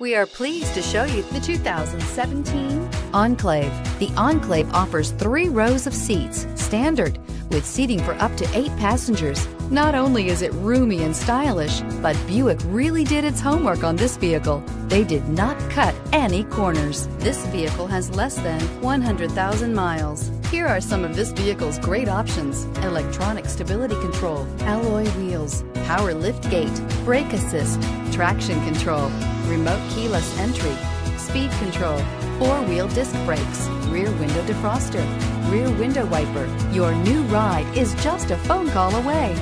We are pleased to show you the 2017 Enclave. The Enclave offers three rows of seats, standard, with seating for up to eight passengers. Not only is it roomy and stylish, but Buick really did its homework on this vehicle. They did not cut any corners. This vehicle has less than 100,000 miles. Here are some of this vehicle's great options. Electronic stability control, alloy wheels, power lift gate, brake assist, traction control, remote keyless entry, speed control, four-wheel disc brakes, rear window defroster, rear window wiper. Your new ride is just a phone call away.